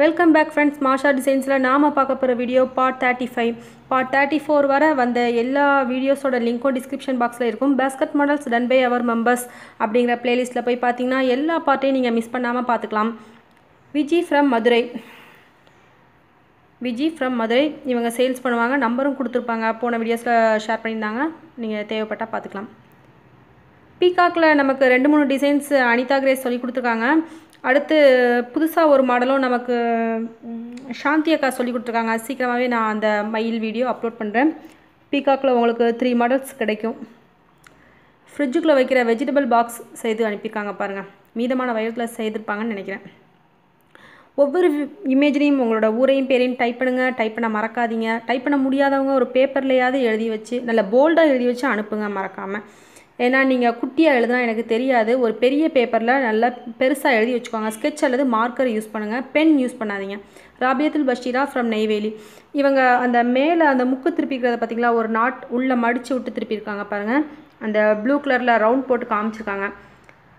Welcome back friends மாஷா டிசைன்ஸில் நாம் பார்க்க போகிற video part thirty five part thirty four வர வந்த எல்லா வீடியோஸோட லிங்க்கும் டிஸ்கிரிப்ஷன் பாக்ஸில் இருக்கும். Basket models done by our members அப்படிங்கிற பிளேலிஸ்ட்டில் போய் பார்த்தீங்கன்னா எல்லா பார்ட்டையும் நீங்கள் மிஸ் பண்ணாமல் பார்த்துக்கலாம். விஜி ஃப்ரம் மதுரை. விஜி ஃப்ரம் மதுரை. இவங்க சேல்ஸ் பண்ணுவாங்க நம்பரும் கொடுத்துருப்பாங்க. போன வீடியோஸில் ஷேர் பண்ணியிருந்தாங்க. நீங்கள் தேவைப்பட்டால் பார்த்துக்கலாம். பீகாக்கில் நமக்கு ரெண்டு மூணு டிசைன்ஸ் அனிதா கிரேஸ் சொல்லி கொடுத்துருக்காங்க. அடுத்து புதுசாக ஒரு மாடலும் நமக்கு சாந்தி அக்கா சொல்லி கொடுத்துருக்காங்க. சீக்கிரமாகவே நான் அந்த மயில் வீடியோ அப்லோட் பண்ணுறேன் பீகாக்கில் உங்களுக்கு த்ரீ மாடல்ஸ் கிடைக்கும். ஃப்ரிட்ஜுக்குள்ளே வைக்கிற வெஜிடபிள் பாக்ஸ் செய்து அனுப்பியிருக்காங்க பாருங்கள் மீதமான வயதில் செய்திருப்பாங்கன்னு நினைக்கிறேன். ஒவ்வொரு இமேஜ்லேயும் உங்களோட ஊரையும் பேரையும் டைப் பண்ணுங்கள் டைப் பண்ண மறக்காதீங்க. டைப் பண்ண முடியாதவங்க ஒரு பேப்பர்லையாவது எழுதி வச்சு நல்ல போல்டாக எழுதி வச்சு அனுப்புங்க மறக்காமல் ஏன்னா நீங்கள் குட்டியாக எழுதுனா எனக்கு தெரியாது. ஒரு பெரிய பேப்பரில் நல்லா பெருசாக எழுதி வச்சுக்கோங்க. ஸ்கெட்ச் அல்லது மார்க்கர் யூஸ் பண்ணுங்கள் பென் யூஸ் பண்ணாதீங்க. ராபியத்துல் பஷீரா ஃப்ரம் நெய்வேலி இவங்க அந்த மேலே அந்த முக்கு திருப்பிக்கிறத பார்த்தீங்களா ஒரு நாட் உள்ளே மடித்து விட்டு திருப்பியிருக்காங்க பாருங்கள் அந்த ப்ளூ கலரில் ரவுண்ட் போட்டு காமிச்சிருக்காங்க.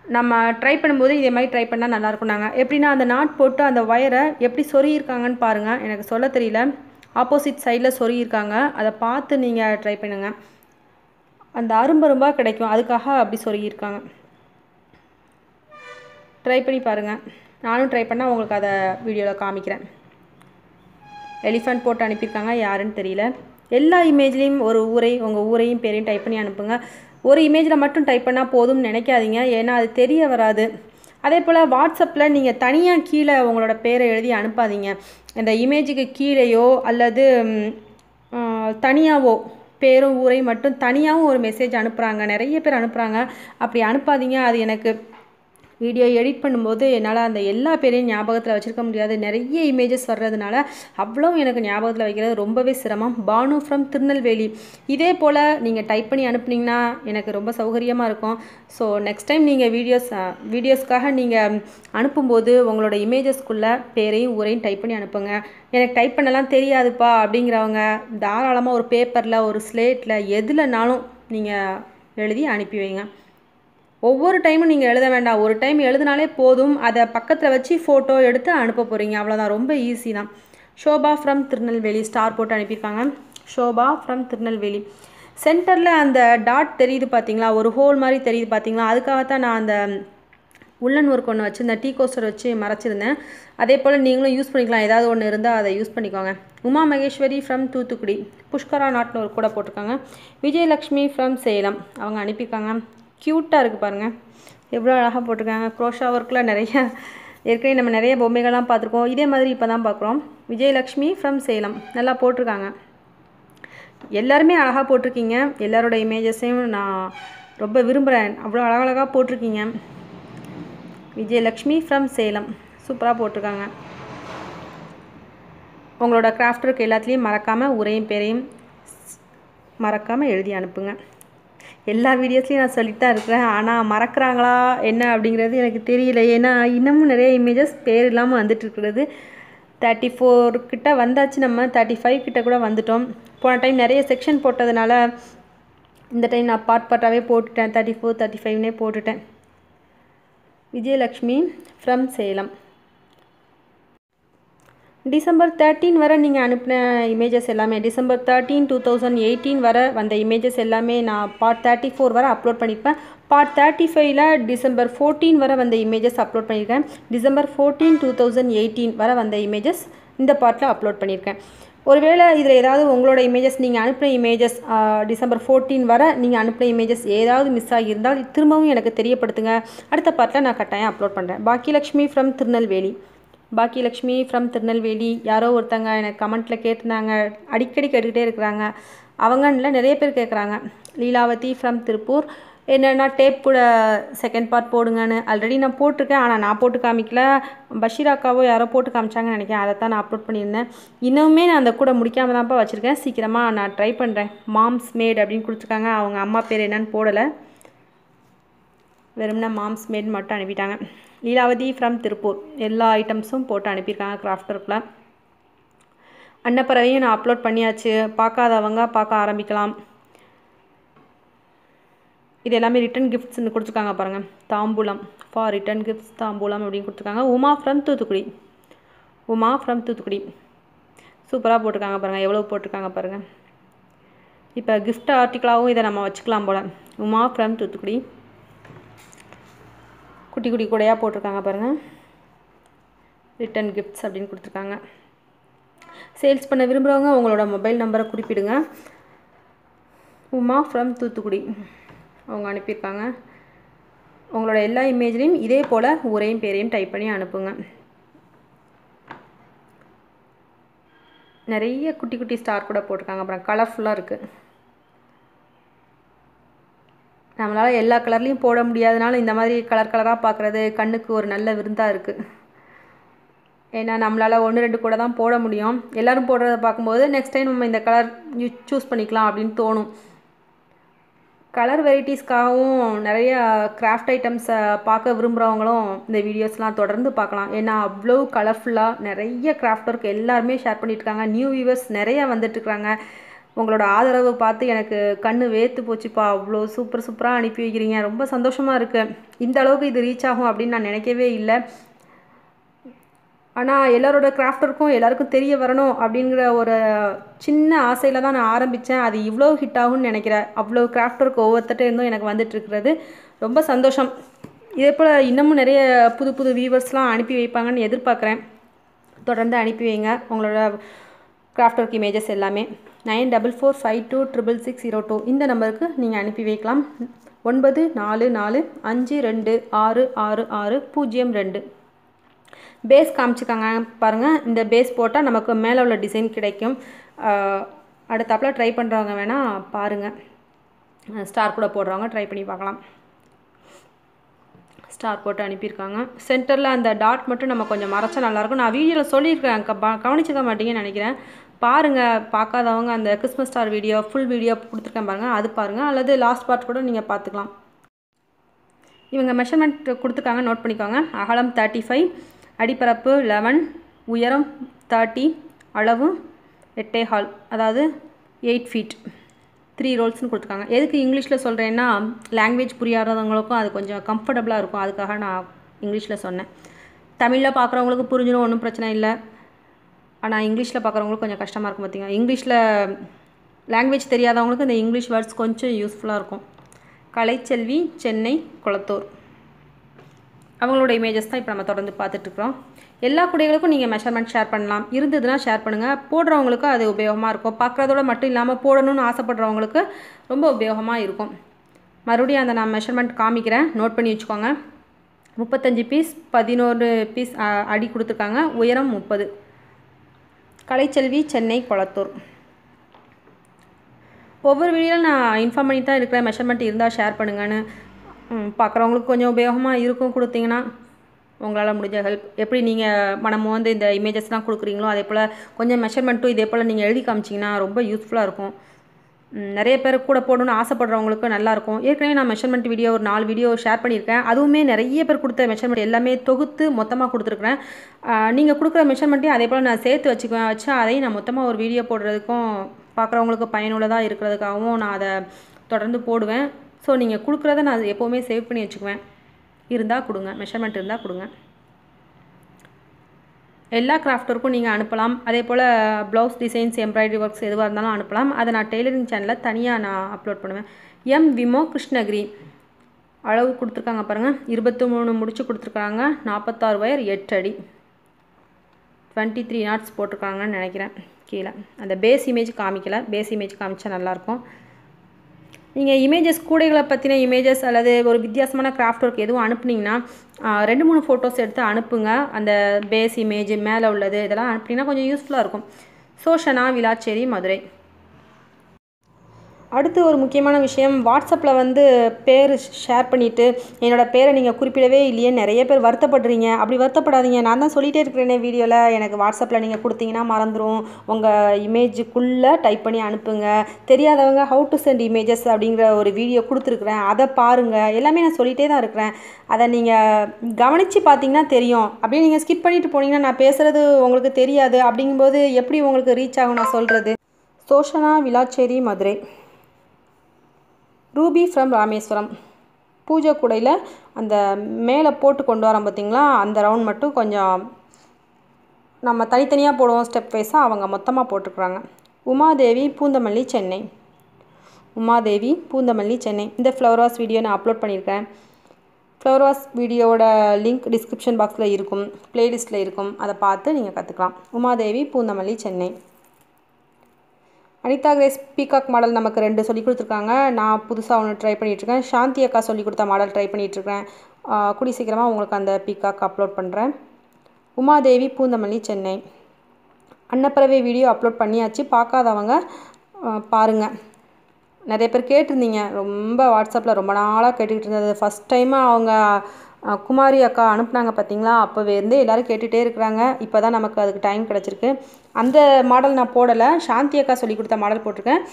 நம்ம ட்ரை பண்ணும்போது இதே மாதிரி ட்ரை பண்ணால் நல்லாயிருக்கும் நாங்கள் எப்படின்னா அந்த நாட் போட்டு அந்த ஒயரை எப்படி சொருகியிருக்காங்கன்னு பாருங்கள் எனக்கு சொல்ல தெரியல. ஆப்போசிட் சைடில் சொருகியிருக்காங்க. அதை பார்த்து நீங்கள் ட்ரை பண்ணுங்கள் அந்த அரும்பரும்பாக கிடைக்கும். அதுக்காக அப்படி சொல்லியிருக்காங்க. ட்ரை பண்ணி பாருங்கள் நானும் ட்ரை பண்ணால் உங்களுக்கு அதை வீடியோவில் காமிக்கிறேன். எலிஃபண்ட் போட்டு அனுப்பியிருக்காங்க. யாருன்னு தெரியல. எல்லா இமேஜ்லேயும் ஒரு ஊரை உங்கள் ஊரையும் பேரையும் டைப் பண்ணி அனுப்புங்க. ஒரு இமேஜில் மட்டும் டைப் பண்ணால் போதும்னு நினைக்காதீங்க. ஏன்னா அது தெரிய வராது. அதே போல் வாட்ஸ்அப்பில் நீங்கள் தனியாக கீழே உங்களோட பேரை எழுதி அனுப்பாதீங்க. இந்த இமேஜுக்கு கீழேயோ அல்லது தனியாவோ பேரும் ஊரையும் மட்டும் தனியாகவும் ஒரு மெசேஜ் அனுப்புகிறாங்க நிறைய பேர் அனுப்புகிறாங்க அப்படி அனுப்பாதீங்க. அது எனக்கு வீடியோ எடிட் பண்ணும்போது என்னால் அந்த எல்லா பேரையும் ஞாபகத்தில் வச்சுருக்க முடியாது. நிறைய இமேஜஸ் வர்றதுனால அவ்வளோ எனக்கு ஞாபகத்தில் வைக்கிறது ரொம்பவே சிரமம். பானு ஃப்ரம் திருநெல்வேலி. இதே போல் நீங்கள் டைப் பண்ணி அனுப்புனீங்கன்னா எனக்கு ரொம்ப சௌகரியமாக இருக்கும். ஸோ நெக்ஸ்ட் டைம் நீங்கள் வீடியோஸ் வீடியோஸ்க்காக நீங்கள் அனுப்பும்போது உங்களோட இமேஜஸ்க்குள்ளே பேரையும் ஊரையும் டைப் பண்ணி அனுப்புங்க. எனக்கு டைப் பண்ணலாம் தெரியாதுப்பா அப்படிங்கிறவங்க தாராளமாக ஒரு பேப்பரில் ஒரு ஸ்லேட்டில் எதுலனாலும் நீங்கள் எழுதி அனுப்பி வைங்க. ஒவ்வொரு டைமும் நீங்கள் எழுத வேண்டாம். ஒரு டைம் எழுதினாலே போதும். அதை பக்கத்தில் வச்சு ஃபோட்டோ எடுத்து அனுப்ப போகிறீங்க அவ்வளோதான் ரொம்ப ஈஸி தான். ஷோபா ஃப்ரம் திருநெல்வேலி. ஸ்டார் போட்டு அனுப்பியிருக்காங்க. ஷோபா ஃப்ரம் திருநெல்வேலி. சென்டரில் அந்த டாட் தெரியுது பார்த்தீங்களா ஒரு ஹோல் மாதிரி தெரியுது பார்த்தீங்களா அதுக்காகத்தான் நான் அந்த உள்ளன் ஒர்க் ஒன்று வச்சு இந்த டீ கோஸ்டர் வச்சு மறைச்சிருந்தேன். அதே போல் நீங்களும் யூஸ் பண்ணிக்கலாம். ஏதாவது ஒன்று இருந்தால் அதை யூஸ் பண்ணிக்கோங்க. உமா மகேஸ்வரி ஃப்ரம் தூத்துக்குடி. புஷ்கரா நாட்டில் ஒரு கூட போட்டிருக்காங்க. விஜயலக்ஷ்மி ஃப்ரம் சேலம். அவங்க அனுப்பியிருக்காங்க. க்யூட்டாக இருக்குது பாருங்கள் எவ்வளோ அழகாக போட்டிருக்காங்க. க்ரோஷா ஒர்க்கில் நிறைய ஏற்கனவே நம்ம நிறைய பொம்மைகள்லாம் பார்த்துருக்கோம். இதே மாதிரி இப்போ தான் பார்க்குறோம். விஜயலக்ஷ்மி ஃப்ரம் சேலம். நல்லா போட்டிருக்காங்க. எல்லாருமே அழகாக போட்டிருக்கீங்க. எல்லாரோட இமேஜஸையும் நான் ரொம்ப விரும்புகிறேன் அவ்வளோ அழகழகாக போட்டிருக்கீங்க. விஜயலக்ஷ்மி ஃப்ரம் சேலம். சூப்பராக போட்டிருக்காங்க. உங்களோட கிராஃப்ட் ஒர்க் எல்லாத்துலேயும் மறக்காமல் உரையும் பேரையும் மறக்காமல் எழுதி அனுப்புங்க. எல்லா வீடியோஸ்லையும் நான் சொல்லிட்டு தான் இருக்கிறேன். ஆனால் மறக்கிறாங்களா? என்ன அப்படிங்கிறது எனக்கு தெரியல. ஏன்னா இன்னமும் நிறைய இமேஜஸ் பேர் இல்லாமல் வந்துட்டுருக்கிறது தேர்ட்டி ஃபோர் கிட்ட வந்தாச்சு நம்ம. தேர்ட்டி ஃபைவ் கிட்ட கூட வந்துட்டோம். போன டைம் நிறைய செக்ஷன் போட்டதுனால இந்த டைம் நான் பார்ட் பார்ட்டாகவே போட்டுட்டேன். தேர்ட்டி ஃபோர் தேர்ட்டி ஃபைவ்னே போட்டுட்டேன். Vijayalakshmi from Salem. December thirteen வரை நீங்கள் அனுப்பின இமேஜஸ் எல்லாமே December thirteen two thousand eighteen வர வந்த இமேஜஸ் எல்லாமே நான் பார்ட் தேர்ட்டி ஃபோர் வரை அப்லோட் பண்ணியிருப்பேன் பார்ட் தேர்ட்டி ஃபைவ்ல டிசம்பர் ஃபோர்டீன் வர வந்த இமேஜஸ் அப்லோட் பண்ணியிருக்கேன் December fourteen two thousand eighteen வரை வந்த இமேஜஸ் இந்த பார்ட்டில் அப்லோட் பண்ணியிருக்கேன் ஒருவேளை இதில் ஏதாவது உங்களோட இமேஜஸ் நீங்கள் அனுப்பின இமேஜஸ் டிசம்பர் ஃபோர்டீன் வர நீங்கள் அனுப்பின இமேஜஸ் ஏதாவது மிஸ் ஆகியிருந்தால் திரும்பவும் எனக்கு தெரியப்படுத்துங்க. அடுத்த பார்ட்டில் நான் கட்டாயம் அப்லோட் பண்ணுறேன் பாக்கியலக்ஷ்மி ஃப்ரம் திருநெல்வேலி. பாக்கி லக்ஷ்மி ஃப்ரம் திருநெல்வேலி. யாரோ ஒருத்தங்க எனக்கு கமெண்ட்டில் கேட்டிருந்தாங்க. அடிக்கடி கேட்டுக்கிட்டே இருக்கிறாங்க. அவங்கன்ல நிறைய பேர் கேட்குறாங்க லீலாவதி ஃப்ரம் திருப்பூர். என்னென்னா டேப் கூட செகண்ட் பார்ட் போடுங்கன்னு. ஆல்ரெடி நான் போட்டிருக்கேன். ஆனால் நான் போட்டு காமிக்கல. பஷீராக்காவோ யாரோ போட்டு காமிச்சாங்கன்னு நினைக்கிறேன். அதை தான் நான் அப்லோட் பண்ணியிருந்தேன். இன்னுமே நான் அந்த கூட முடிக்காமல் தான்ப்பா வச்சுருக்கேன். சீக்கிரமாக நான் ட்ரை பண்ணுறேன் மாம்ஸ் மேட் அப்படின்னு கொடுத்துருக்காங்க. அவங்க அம்மா பேர் என்னன்னு போடலை. வெறும்னா மாம்ஸ் மேட் மட்டும் அனுப்பிட்டாங்க. லீலாவதி ஃப்ரம் திருப்பூர். எல்லா ஐட்டம்ஸும் போட்டு அனுப்பியிருக்காங்க கிராஃப்ட் ஒர்க்கில் அன்னப்பறவையும் நான் அப்லோட் பண்ணியாச்சு. பார்க்காதவங்க பார்க்க ஆரம்பிக்கலாம். இது எல்லாமே ரிட்டன் கிஃப்ட்ஸ்னு கொடுத்துருக்காங்க பாருங்கள் தாம்பூலம். ஃபார் ரிட்டன் கிஃப்ட்ஸ் தாம்பூலம் அப்படின்னு கொடுத்துருக்காங்க. உமா ஃப்ரம் தூத்துக்குடி. உமா ஃப்ரம் தூத்துக்குடி. சூப்பராக போட்டிருக்காங்க பாருங்கள் எவ்வளோ போட்டிருக்காங்க பாருங்கள் இப்போ கிஃப்ட் ஆர்டிக்கலாகவும் இதை நம்ம வச்சுக்கலாம் போல். உமா ஃப்ரம் தூத்துக்குடி. குட்டி குட்டி கூடையாக போட்டிருக்காங்க பாருங்கள் ரிட்டன் கிஃப்ட்ஸ் அப்படின்னு கொடுத்துருக்காங்க. சேல்ஸ் பண்ண விரும்புகிறவங்க உங்களோட மொபைல் நம்பரை குறிப்பிடுங்க. உமா ஃப்ரம் தூத்துக்குடி. அவங்க அனுப்பியிருக்காங்க. உங்களோட எல்லா இமேஜ்லேயும் இதே போல் ஊரையும் பேரையும் டைப் பண்ணி அனுப்புங்க. நிறைய குட்டி குட்டி ஸ்டார் கூட போட்டிருக்காங்க அப்புறம் கலர்ஃபுல்லாக இருக்குது நம்மளால் எல்லா கலர்லேயும் போட முடியாதனால இந்த மாதிரி கலர் கலராக பார்க்குறது கண்ணுக்கு ஒரு நல்ல விருந்தாக இருக்குது ஏன்னா நம்மளால் ஒன்று ரெண்டு கூட தான் போட முடியும். எல்லோரும் போடுறத பார்க்கும்போது நெக்ஸ்ட் டைம் நம்ம இந்த கலர் சூஸ் பண்ணிக்கலாம் அப்படின்னு தோணும். கலர் வெரைட்டிஸ்க்காகவும் நிறைய கிராஃப்ட் ஐட்டம்ஸை பார்க்க விரும்புகிறவங்களும் இந்த வீடியோஸ்லாம் தொடர்ந்து பார்க்கலாம். ஏன்னா அவ்வளோ கலர்ஃபுல்லாக நிறைய கிராஃப்ட் ஒர்க் எல்லாருமே ஷேர் பண்ணியிருக்காங்க நியூ வியூவர்ஸ் நிறைய வந்துட்டுருக்காங்க உங்களோட ஆதரவு பார்த்து எனக்கு கண்ணு வேர்த்து போச்சுப்பா. அவ்வளோ சூப்பர் சூப்பராக அனுப்பி வைக்கிறீங்க. ரொம்ப சந்தோஷமாக இருக்குது இந்த அளவுக்கு இது ரீச் ஆகும் அப்படின்னு நான் நினைக்கவே இல்லை. ஆனால் எல்லாரோட கிராஃப்ட் ஒர்க்கும் எல்லாருக்கும் தெரிய வரணும் அப்படிங்கிற ஒரு சின்ன ஆசையில் தான் நான் ஆரம்பித்தேன் அது இவ்வளோ ஹிட் ஆகும்னு நினைக்கிறேன். அவ்வளோ கிராஃப்ட் ஒர்க் ஒவ்வொருத்தட்ட இருந்தும் எனக்கு வந்துட்டுருக்கிறது ரொம்ப சந்தோஷம். இதே போல் இன்னமும் நிறைய புது புது வியூவர்ஸ்லாம் அனுப்பி வைப்பாங்கன்னு எதிர்பார்க்குறேன். தொடர்ந்து அனுப்பி வைங்க. உங்களோட கிராஃப்ட் ஒர்க் இமேஜஸ் எல்லாமே. Nine double four five two triple six zero two இந்த நம்பருக்கு நீங்கள் அனுப்பி வைக்கலாம். ஒன்பது நாலு நாலு அஞ்சு ரெண்டு ஆறு ஆறு ஆறு பூஜ்ஜியம் ரெண்டு. பேஸ் காமிச்சிருக்காங்க பாருங்கள் இந்த பேஸ் போட்டால் நமக்கு மேலே உள்ள டிசைன் கிடைக்கும். அடுத்தாப்பில் ட்ரை பண்ணுறவங்க வேணால் பாருங்கள் ஸ்டார் கூட போடுறவங்க ட்ரை பண்ணி பார்க்கலாம். ஸ்டார் போட்டு அனுப்பியிருக்காங்க. சென்டரில் அந்த டாட் மட்டும் நம்ம கொஞ்சம் மறைச்சா நல்லாயிருக்கும் நான் வீடியோவில் சொல்லியிருக்கேன். கவனிச்சிக்க மாட்டீங்கன்னு நினைக்கிறேன். பாருங்கள் பார்க்காதவங்க அந்த Christmas star video full video கொடுத்துருக்கேன் பாருங்கள் அது பாருங்கள் அல்லது லாஸ்ட் பார்ட் கூட நீங்கள் பார்த்துக்கலாம். இவங்க மெஷர்மெண்ட் கொடுத்துருக்காங்க நோட் பண்ணிக்கோங்க. அகலம் தேர்ட்டி ஃபைவ் அடிப்பரப்பு லெவன் உயரம் தேர்ட்டி அளவு எட்டே ஹால் அதாவது எயிட் ஃபீட் த்ரீ ரோல்ஸ்னு கொடுத்துருக்காங்க. எதுக்கு இங்கிலீஷில் சொல்கிறேன்னா லாங்குவேஜ் புரியாதவங்களுக்கும் அது கொஞ்சம் கம்ஃபர்டபுளாக இருக்கும். அதுக்காக நான் இங்கிலீஷில் சொன்னேன். தமிழில் பார்க்குறவங்களுக்கு புரிஞ்சிடும் ஒன்றும் பிரச்சனை இல்லை. ஆனால் இங்கிலீஷில் பார்க்குறவங்களுக்கு கொஞ்சம் கஷ்டமாக இருக்கும் பார்த்தீங்க இங்கிலீஷில் லாங்குவேஜ் தெரியாதவங்களுக்கு இந்த இங்கிலீஷ் வேர்ட்ஸ் கொஞ்சம் யூஸ்ஃபுல்லாக இருக்கும். கலைச்செல்வி சென்னை குளத்தூர். அவங்களோட இமேஜஸ் தான் இப்போ நம்ம தொடர்ந்து பார்த்துட்ருக்குறோம் எல்லா குடைகளுக்கும் நீங்கள் மெஷர்மெண்ட் ஷேர் பண்ணலாம். இருந்ததுன்னா ஷேர் பண்ணுங்கள் போடுறவங்களுக்கு அது உபயோகமாக இருக்கும். பார்க்குறதோட மட்டும் இல்லாமல் போடணும்னு ஆசைப்படுறவங்களுக்கு ரொம்ப உபயோகமாக இருக்கும். மறுபடியும் அந்த நான் மெஷர்மெண்ட் காமிக்கிறேன். நோட் பண்ணி வச்சுக்கோங்க. முப்பத்தஞ்சு பீஸ் பதினோரு பீஸ் அடி கொடுத்துருக்காங்க. உயரம் முப்பது. கலைச்செல்வி சென்னை கொளத்தூர். ஒவ்வொரு வீடியோவில் நான் இன்ஃபார்ம் பண்ணி தான் இருக்கிற மெஷர்மெண்ட் இருந்தால் ஷேர் பண்ணுங்கன்னு பார்க்குறவங்களுக்கு கொஞ்சம் உபயோகமாக இருக்கும் கொடுத்தீங்கன்னா உங்களால் முடிஞ்ச ஹெல்ப் எப்படி நீங்கள் மனமோ வந்து இந்த இமேஜஸ்லாம் கொடுக்குறீங்களோ அதே போல் கொஞ்சம் மெஷர்மெண்ட்டும் இதே போல் நீங்கள் எழுதி காமிச்சிங்கன்னா ரொம்ப யூஸ்ஃபுல்லாக இருக்கும். நிறைய பேர் கூட போடணும்னு ஆசைப்படுறவங்களுக்கு நல்லாயிருக்கும். ஏற்கனவே நான் மெஷர்மெண்ட் வீடியோ ஒரு நாலு வீடியோ ஷேர் பண்ணியிருக்கேன். அதுவுமே நிறைய பேர் கொடுத்த மெஷர்மெண்ட் எல்லாமே தொகுத்து மொத்தமாக கொடுத்துருக்குறேன். நீங்கள் கொடுக்குற மெஷர்மெண்ட்டையும் அதே போல் நான் சேர்த்து வச்சுக்குவேன். வச்சு அதையும் நான் மொத்தமாக ஒரு வீடியோ போடுறதுக்கும் பார்க்குறவங்களுக்கு பயனுள்ளதாக இருக்கிறதுக்காகவும் நான் அதை தொடர்ந்து போடுவேன். ஸோ நீங்கள் கொடுக்குறத நான் எப்போவுமே சேவ் பண்ணி வச்சுக்குவேன். இருந்தால் கொடுங்க. மெஷர்மெண்ட் இருந்தால் கொடுங்க. எல்லா கிராஃப்ட் ஒர்க்கும் நீங்கள் அனுப்பலாம். அதே போல் ப்ளவுஸ் டிசைன்ஸ் எம்ப்ராய்டரி ஒர்க்ஸ் எதுவாக இருந்தாலும் அனுப்பலாம். அதை நான் டெய்லரிங் சேனலில் தனியாக நான் அப்லோட் பண்ணுவேன். எம் விமோ கிருஷ்ணகிரி அளவு கொடுத்துருக்காங்க பாருங்கள் இருபத்தி மூணு முடிச்சு கொடுத்துருக்காங்க. நாற்பத்தாறு ஒயர் எட்டு அடி. டுவெண்ட்டி த்ரீ நாட்ஸ் போட்டிருக்காங்கன்னு நினைக்கிறேன். கீழே. அந்த பேஸ் இமேஜ் காமிக்கலை. பேஸ் இமேஜ் காமிச்சா நல்லாயிருக்கும் நீங்கள் இமேஜஸ் கூடைகளை பற்றின இமேஜஸ் அல்லது ஒரு வித்தியாசமான கிராஃப்ட் ஒர்க் எதுவும் அனுப்புனீங்கன்னா ரெண்டு மூணு ஃபோட்டோஸ் எடுத்து அனுப்புங்க. அந்த பேஸ் இமேஜ் மேலே உள்ளது இதெல்லாம் அனுப்புனீங்கன்னா கொஞ்சம் யூஸ்ஃபுல்லாக இருக்கும். சோஷனா விலாச்சேரி மதுரை. அடுத்து ஒரு முக்கியமான விஷயம் வாட்ஸ்அப்பில் வந்து பேர் ஷேர் பண்ணிவிட்டு என்னோடய பேரை நீங்கள் குறிப்பிடவே இல்லையே நிறைய பேர் வருத்தப்படுறீங்க. அப்படி வருத்தப்படாதீங்க. நான் தான் சொல்லிகிட்டே இருக்கிறேனே வீடியோவில் எனக்கு வாட்ஸ்அப்பில் நீங்கள் கொடுத்தீங்கன்னா மறந்துடும் உங்கள் இமேஜுக்குள்ளே டைப் பண்ணி அனுப்புங்க. தெரியாதவங்க ஹவு டு சென்ட் இமேஜஸ் அப்படிங்கிற ஒரு வீடியோ கொடுத்துருக்குறேன். அதை பாருங்கள் எல்லாமே நான் சொல்லிகிட்டே தான் இருக்கிறேன். அதை நீங்கள் கவனித்து பார்த்தீங்கன்னா தெரியும். அப்படியே நீங்கள் ஸ்கிப் பண்ணிட்டு போனீங்கன்னா நான் பேசுகிறது உங்களுக்கு தெரியாது. அப்படிங்கும்போது எப்படி உங்களுக்கு ரீச் ஆகும் நான் சொல்கிறது சோஷனா விலாச்சேரி மதுரை. Ruby from Rameswaram. பூஜை கூடையில் அந்த மேலே போட்டு கொண்டு வரோம் பார்த்தீங்களா அந்த ரவுண்ட் மட்டும் கொஞ்சம் நம்ம தனித்தனியாக போடுவோம். ஸ்டெப் வைஸாக அவங்க மொத்தமாக போட்டுக்கிறாங்க. உமாதேவி பூந்தமல்லி சென்னை. உமாதேவி பூந்தமல்லி சென்னை. இந்த ஃப்ளவர் வாஸ் வீடியோ நான் அப்லோட் பண்ணியிருக்கேன் ஃப்ளவர் வாஸ் வீடியோவோட லிங்க் டிஸ்கிரிப்ஷன் பாக்ஸில் இருக்கும். ப்ளேலிஸ்ட்டில் இருக்கும். அதை பார்த்து நீங்கள் கற்றுக்கலாம் Umadevi Poonamallee Chennai. Anitha Grace peacock model நமக்கு ரெண்டு சொல்லி கொடுத்துருக்காங்க. நான் புதுசாக ஒன்று ட்ரை பண்ணிகிட்ருக்கேன் சாந்தி அக்கா சொல்லி கொடுத்த மாடல் ட்ரை பண்ணிகிட்ருக்கேன் கூடி சீக்கிரமாக உங்களுக்கு அந்த பீகாக் அப்லோட் பண்ணுறேன் உமாதேவி பூந்தமல்லி சென்னை. அன்னப்பறவை வீடியோ அப்லோட் பண்ணியாச்சு. பார்க்காதவங்க பாருங்கள் நிறைய பேர் கேட்டிருந்தீங்க. ரொம்ப வாட்ஸ்அப்பில் ரொம்ப நாளாக கேட்டுக்கிட்டு இருந்தது. ஃபஸ்ட் டைமாக அவங்க குமாரி அக்கா அனுப்புனாங்க பார்த்தீங்களா அப்போவே இருந்து எல்லோரும் கேட்டுகிட்டே இருக்கிறாங்க. இப்போ தான் நமக்கு அதுக்கு டைம் கிடச்சிருக்கு. அந்த மாடல் நான் போடலை. சாந்தி அக்கா சொல்லி கொடுத்த மாடல் போட்டிருக்கேன்.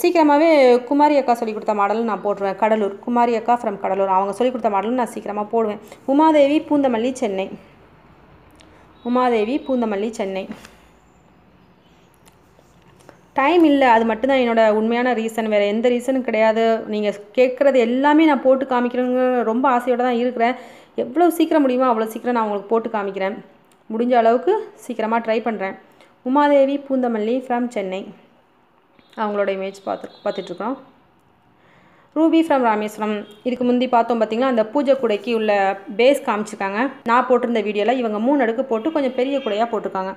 சீக்கிரமாகவே குமாரி அக்கா சொல்லி கொடுத்த மாடலும் நான் போட்டுருவேன் கடலூர். குமாரி அக்கா ஃப்ரம் கடலூர். அவங்க சொல்லி கொடுத்த மாடலும் நான் சீக்கிரமாக போடுவேன். உமாதேவி பூந்தமல்லி சென்னை. உமாதேவி பூந்தமல்லி சென்னை. டைம் இல்லை அது மட்டும்தான் என்னோடய உண்மையான ரீசன் வேறு எந்த ரீசனும் கிடையாது. நீங்கள் கேட்குறது எல்லாமே நான் போட்டு காமிக்கிறேங்க ரொம்ப ஆசையோடு தான் இருக்கிறேன். எவ்வளோ சீக்கிரம் முடியுமோ அவ்வளோ சீக்கிரம் நான் உங்களுக்கு போட்டு காமிக்கிறேன். முடிஞ்ச அளவுக்கு சீக்கிரமாக ட்ரை பண்ணுறேன் உமாதேவி பூந்தமல்லி ஃப்ரம் சென்னை. அவங்களோட இமேஜ் பார்த்து பார்த்துட்ருக்கோம் ரூபி ஃப்ரம் ராமேஸ்வரம். இதுக்கு முந்தி பார்த்தோம் பார்த்தீங்கன்னா அந்த பூஜை குடைக்கு உள்ள பேஸ் காமிச்சிருக்காங்க. நான் போட்டிருந்த வீடியோவில் இவங்க மூணு அடுக்கு போட்டு கொஞ்சம் பெரிய குடையாக போட்டிருக்காங்க.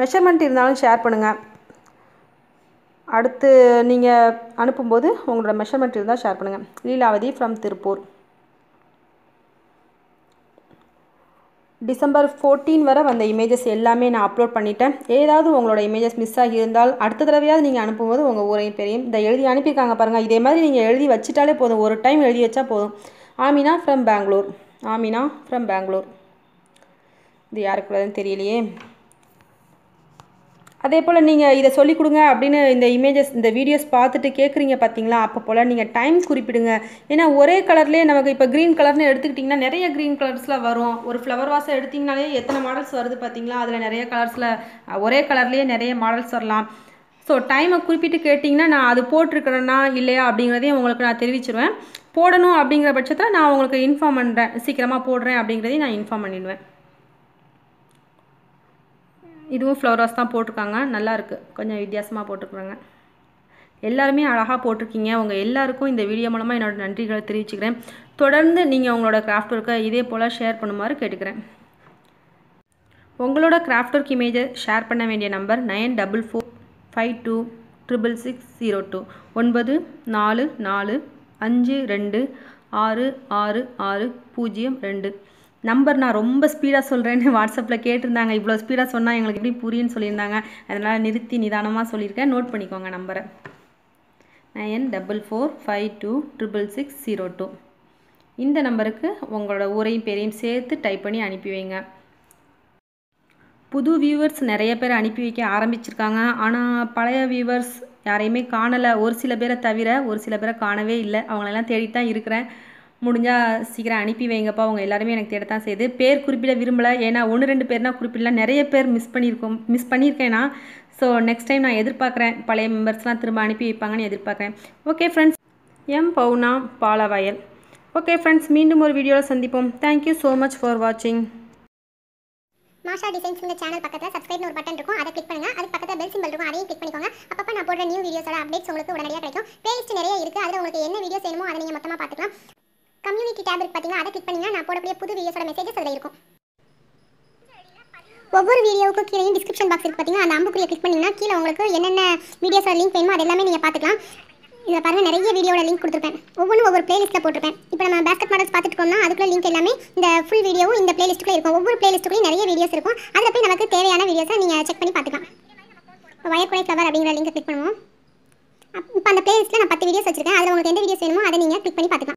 மெஷர்மெண்ட் இருந்தாலும் ஷேர் பண்ணுங்கள் அடுத்து நீங்கள் அனுப்பும்போது உங்களோட மெஷர்மெண்ட் இருந்தால் ஷேர் பண்ணுங்கள் Leelavathi from Tiruppur. December fourteen வரை வந்த இமேஜஸ் எல்லாமே நான் அப்லோட் பண்ணிட்டேன். ஏதாவது உங்களோட இமேஜஸ் மிஸ் ஆகி இருந்தால் அடுத்த தடவையாவது நீங்கள் அனுப்பும்போது உங்கள் ஊரையும் பெரியும் இந்த எழுதி அனுப்பியிருக்காங்க பாருங்கள் இதே மாதிரி நீங்கள் எழுதி வச்சிட்டாலே போதும். ஒரு டைம் எழுதி வச்சா போதும். ஆமினா ஃப்ரம் பெங்களூர் ஆமினா ஃப்ரம் பெங்களூர் இது யாருக்குள்ளதுன்னு தெரியலையே. அதே போல் நீங்கள் இதை சொல்லிக் கொடுங்க அப்படின்னு இந்த இமேஜஸ் இந்த வீடியோஸ் பார்த்துட்டு கேட்குறீங்க பார்த்தீங்களா அப்போ போல் நீங்கள் டைம் குறிப்பிடுங்க. ஏன்னா ஒரே கலர்லேயே நமக்கு இப்போ க்ரீன் கலர்னு எடுத்துக்கிட்டிங்கன்னா நிறைய க்ரீன் கலர்ஸில் வரும். ஒரு ஃப்ளவர் வாசை எடுத்திங்கனாலே எத்தனை மாடல்ஸ் வருது பார்த்தீங்களா அதில் நிறைய கலர்ஸில் ஒரே கலர்லேயே நிறைய மாடல்ஸ் வரலாம். ஸோ டைமை குறிப்பிட்டு கேட்டிங்கன்னா நான் அது போட்டிருக்கிறேன்னா இல்லையா அப்படிங்கிறதையும் உங்களுக்கு நான் தெரிவிச்சிருவேன். போடணும் அப்படிங்கிற பட்சத்தில் நான் உங்களுக்கு இன்ஃபார்ம் பண்ணுறேன் சீக்கிரமாக போடுறேன் அப்படிங்கிறதையும் நான் இன்ஃபார்ம் பண்ணிடுவேன். இதுவும் ஃப்ளவர்ஸ் தான் போட்டிருக்காங்க. நல்லாயிருக்கு கொஞ்சம் வித்தியாசமாக போட்டிருக்குறாங்க. எல்லாருமே அழகாக போட்டிருக்கீங்க. உங்கள் எல்லாருக்கும் இந்த வீடியோ மூலமாக என்னோடய நன்றிகளை தெரிவிச்சுக்கிறேன். தொடர்ந்து நீங்கள் உங்களோட கிராஃப்ட் ஒர்க்கை இதே போல் ஷேர் பண்ணுமாறு கேட்டுக்கிறேன். உங்களோட கிராஃப்ட் ஒர்க் இமேஜை ஷேர் பண்ண வேண்டிய number nine double four five two triple six zero two. ஒன்பது நாலு நாலு அஞ்சு ரெண்டு ஆறு ஆறு ஆறு பூஜ்ஜியம் ரெண்டு. நம்பர் நான் ரொம்ப ஸ்பீடாக சொல்கிறேன்னு வாட்ஸ்அப்பில் கேட்டிருந்தாங்க. இவ்வளோ ஸ்பீடாக சொன்னால் எங்களுக்கு எப்படி புரியுன்னு சொல்லியிருந்தாங்க. அதனால் நிறுத்தி நிதானமாக சொல்லியிருக்கேன். நோட் பண்ணிக்கோங்க நம்பரை nine double four five two triple six zero two இந்த நம்பருக்கு உங்களோட ஊரையும் பேரையும் சேர்த்து டைப் பண்ணி அனுப்பி வைங்க. புது வியூவர்ஸ் நிறைய பேர் அனுப்பி வைக்க ஆரம்பிச்சிருக்காங்க. ஆனால் பழைய வியூவர்ஸ் யாரையுமே காணலை. ஒரு சில பேரை தவிர ஒரு சில பேரை காணவே இல்லை. அவங்களெல்லாம் தேடிட்டு தான் இருக்கிறேன். முடிஞ்சால் சீக்கிரம் அனுப்பி வைங்கப்பா. அவங்க எல்லாருமே எனக்கு தேட தான் செய்யுது. பேர் குறிப்பிட விரும்பலை. ஏன்னா ஒன்று ரெண்டு பேர்னா குறிப்பிடலாம் நிறைய பேர் மிஸ் பண்ணியிருக்கோம் மிஸ் பண்ணியிருக்கேன்னா ஸோ நெக்ஸ்ட் டைம் நான் எதிர்பார்க்குறேன். பழைய மெம்பர்ஸ்லாம் திரும்ப அனுப்பி வைப்பாங்கன்னு எதிர்பார்க்குறேன். Okay friends M பவுனா பாலவயல். Okay friends மீண்டும் ஒரு வீடியோவில் சந்திப்போம். தேங்க்யூ ஸோ மச் ஃபார் வாட்சிங் மாஷா டிசைன்ஸ் இந்த சேனல் பக்கத்தில் சப்ஸ்கிரைப்னு ஒரு பட்டன் இருக்கும். அதை கிளிக் பண்ணுங்கள் அதுக்கு பக்கத்தில் பெல் சிம்பிள் இருக்கும். அதையும் கிளிக் பண்ணிக்கோங்க. அப்பப்போ நான் போடுற நியூ வீடியோஸோட அப்டேட்ஸ் உங்களுக்கு உடனடியாக கிடைக்கும். பிளேலிஸ்ட் நிறைய இருக்குது அதில் உங்களுக்கு என்ன வீடியோஸ் வேணுமோ அதை நீங்கள் மொத்தமாக பார்த்துக்கலாம். கம்யூனிட்டி டேப் இருக்கு பார்த்தீங்கன்னா அதை கிளிக் பண்ணிங்கன்னா நான் போடக்கூடிய புது வீடியோஸோட மெசேஜஸ் அதில் இருக்கும். ஒவ்வொரு வீடியோவுக்கும் கீழே டிஸ்கிரிப்ஷன் பாக்ஸ் இருக்கு பார்த்தீங்கன்னா அந்த அம்புக்குரிய கிளிக் பண்ணிங்கன்னா கீழே உங்களுக்கு என்னென்ன வீடியோஸோட லிங்க் வேணுமோ அது எல்லாமே நீங்கள் பார்த்துக்கலாம் இதில் பாருங்கள் நிறைய வீடியோட லிங்க் கொடுத்துருப்பேன். ஒவ்வொன்றும் ஒவ்வொரு பிளேலிஸ்ட்டில் போட்டிருப்பேன். இப்போ நம்ம பேஸ்கெட் மாடல்ஸ் பார்த்துட்டுக்கோம்னா அதுக்குள்ள லிங்க் எல்லாமே இந்த ஃபுல் வீடியோவும் இந்த பிளேலிஸ்ட்டுக்குள்ளே இருக்கும். ஒவ்வொரு பிளேலிஸ்ட்டுக்குள்ளேயும் நிறைய வீடியோஸ் இருக்கும். அதில் போய் நமக்கு தேவையான வீடியோஸை நீங்கள் செக் பண்ணி பார்த்துக்கலாம் இப்போ வயர்குடை ஃப்ளவர் அப்படிங்கிற லிங்கை கிளிக் பண்ணுவோம். இப்போ அந்த பிளேலிஸ்ட்டில் நான் பத்து வீடியோஸ் வச்சிருக்கேன். அதில் உங்களுக்கு எந்த வீடியோஸ் வேணுமோ அதை நீங்கள் கிளிக் பண்ணி பார்த்துக்கலாம்